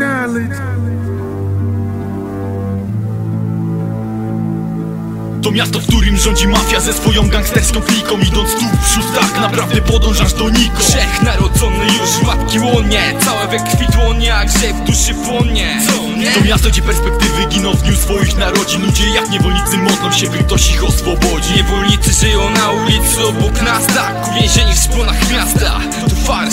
knowledge. To miasto, w którym rządzi mafia ze swoją gangsterską kliką Idąc tu w szóstak, naprawdę podążasz do niko Wszech narodzony już w matki łonie Całe we krwi tłonie, a grze w duszy płonie. Co nie? To miasto, gdzie perspektywy giną w dniu swoich narodzin. Ludzie jak niewolnicy modlą się, by ktoś ich oswobodzi Niewolnicy żyją na ulicy obok nas Tak, uwięzieni w szponach miasta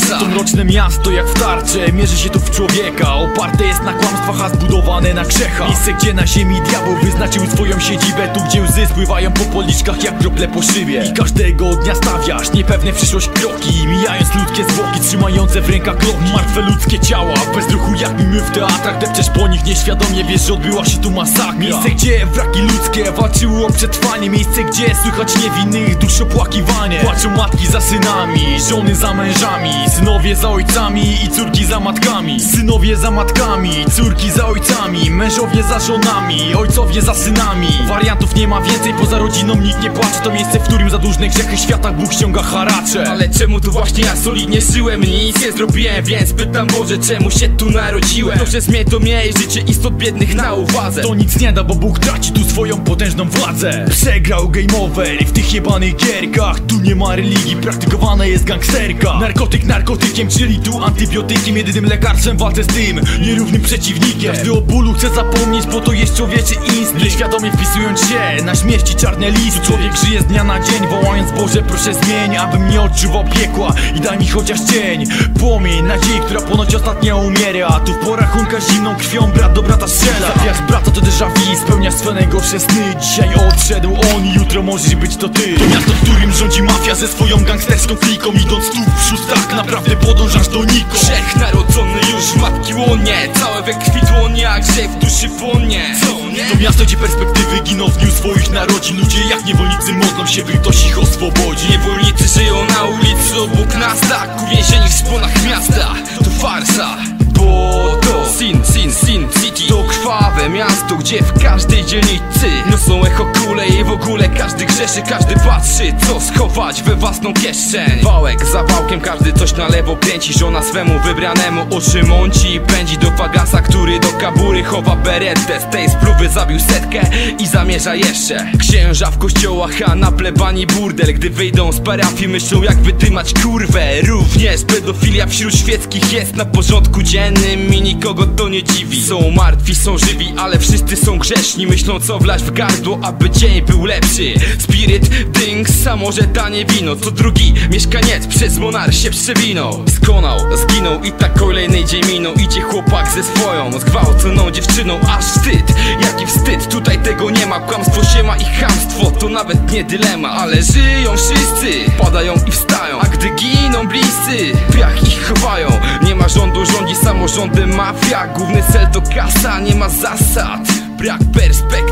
To mroczne miasto jak w tarcze Mierzy się tu w człowieka. Oparte jest na kłamstwach, a zbudowane na grzechach Miejsce, gdzie na ziemi diabeł wyznaczył swoją siedzibę. Tu, gdzie łzy spływają po policzkach jak krople po szybie. I każdego dnia stawiasz niepewne przyszłość kroki. Mijając ludzkie zwłoki, trzymające w rękach gloki Martwe ludzkie ciała, bez ruchu jak my w teatrach. Depczesz po nich nieświadomie, wiesz, że odbyła się tu masakra. Miejsce, gdzie wraki ludzkie walczyły o przetrwanie. Miejsce, gdzie słychać niewinnych dusz opłakiwanie. Płaczą matki za synami, żony za mężami Synowie za ojcami i córki za matkami. Synowie za matkami, córki za ojcami. Mężowie za żonami, ojcowie za synami. Wariantów nie ma więcej, poza rodziną nikt nie płacze. To miejsce, w którym za dłużne grzechy świata Bóg ściąga haracze. Ale czemu tu właśnie ja solidnie żyłem? Nic nie zrobiłem, więc pytam Boże, czemu się tu narodziłem? Przez mnie to miej życie istot biednych na uwadze. To nic nie da, bo Bóg traci tu swoją potężną władzę. Przegrał game over w tych jebanych gierkach. Tu nie ma religii, praktykowana jest gangsterka. Narkotyk narkotykiem, czyli tu antybiotykiem Jedynym lekarstwem walczę z tym nierównym przeciwnikiem. Każdy o bólu chce zapomnieć, bo to jest człowieczy instynkt. Nieświadomie wpisując się na śmierci czarne listy. Człowiek żyje z dnia na dzień, wołając Boże proszę zmień Abym nie odczuwał piekła i daj mi chociaż cień. Płomień nadziei, która ponoć ostatnia umiera. A tu w porachunkach zimną krwią brat do brata strzela. Zabijasz brata to déjà vu, spełniasz swe najgorsze sny. Dzisiaj odszedł on i jutro możesz być to ty. To miasto, w którym rządzi mafia ze swoją gangsterską kliką Idąc tu w szóstak, naprawdę podążasz do niko Wszech narodzony już w matki łonie Całe we krwi tłonie, a w duszy płonie. Co nie? To miasto, gdzie perspektywy giną w dniu swoich narodzin. Ludzie jak niewolnicy modlą się, by ktoś ich oswobodzi Niewolnicy żyją na ulicy obok nas Tak, uwięzieni w szponach miasta. To farsa Bo to Sin, Sin, Sin City. To krwawe miasto, gdzie w każdej dzielnicy Niosą echo kule i w ogóle każdy grzeszy Każdy patrzy, co schować we własną kieszeń. Wałek za wałkiem, każdy coś na lewo kręci Żona swemu wybranemu oczy mąci. I pędzi do fagasa, który do kabury chowa beretę. Z tej spluwy zabił setkę i zamierza jeszcze. Księża w kościołach, a na plebanii burdel. Gdy wyjdą z parafii myślą jak wydymać kurwę. Również pedofilia wśród świeckich jest na porządku dziennym I nikogo to nie dziwi. Są martwi, są żywi, ale wszyscy są grzeszni. Myślą co wlać w gardło, aby dzień był lepszy. Spirit, dings, a może tanie wino. Co drugi mieszkaniec przez monar się przewinął. Skonał, zginął i tak kolejny dzień minął. Idzie chłopak ze swoją, zgwałconą dziewczyną. Aż wstyd, jaki wstyd, tutaj tego nie ma. Kłamstwo się ma i chamstwo, to nawet nie dylema Ale żyją wszyscy, padają i wstają A gdy giną bliscy, piach ich chowają. Nie ma rządu, rządzi samorządem mafia. Główny cel to kasa, nie ma zasad. Brak perspektyw. W przód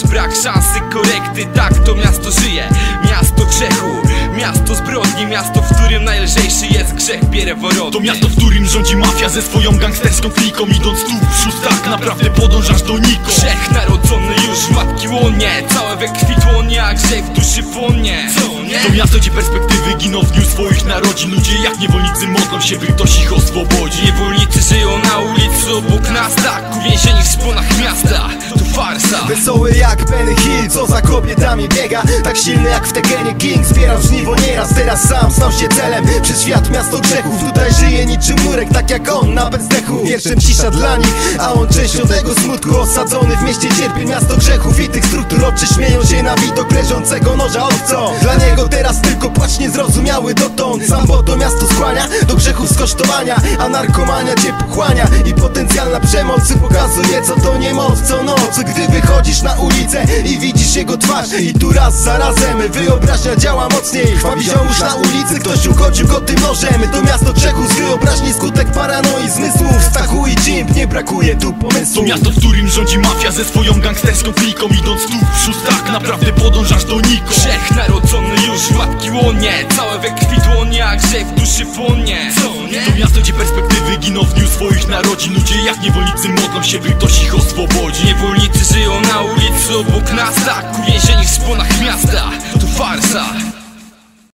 brak szansy korekty Tak to miasto żyje, miasto grzechu Miasto zbrodni, miasto, w którym najlżejszy jest grzech pierworodny. To miasto, w którym rządzi mafia ze swoją gangsterską kliką Idąc tu w szóstak, naprawdę podążasz do niko Wszech narodzony już w matki łonie Całe we krwi w duszy płonie. Co nie? To miasto, gdzie perspektywy giną w dniu swoich narodzin. Ludzie jak niewolnicy modlą się, by ktoś ich oswobodzi Niewolnicy żyją na ulicy obok nas Tak, uwięzieni w szponach miasta. To farsa. Wesoły jak Benny Hill, co za kobietami biega. Tak silny jak w Tekenie King Zbierał żniwo nieraz, teraz sam stał się celem. Przez świat miasto grzechów. Tutaj żyje niczym murek, tak jak on na bezdechu Wierszem cisza dla nich, a on częścią tego smutku. Osadzony w mieście cierpi miasto grzechów I tych struktur oczy śmieją się na widok leżącego noża obco. Dla niego teraz tylko płacz niezrozumiały dotąd. Sam bo to miasto skłania do grzechów skosztowania. A narkomania cię pochłania i potencjalna przemoc Pokazuje co to niemoc co noc. Gdy wychodzisz na ulicę i widzisz jego twarz I tu raz za razem wyobraźnia działa mocniej. Krwawi ziomuś na ulicy, ktoś ugodził go tym nożem. To miasto grzechu z wyobraźni skutek paranoi zmysłów Stachu i Jimp, nie brakuje tu pomysłu. To miasto, w którym rządzi mafia ze swoją gangsterską kliką Idąc tu w naprawdę do niko Wszech narodzony już w matki łonie. Całe we krwi tłonie, a grzech w duszy płonie. Co nie? To miasto, gdzie perspektywy giną w dniu swoich narodzin. Ludzie jak niewolnicy modlą się, by ktoś ich oswobodzi Niewolnicy żyją na ulicy obok nas Tak, uwięzieni w szponach miasta. To farsa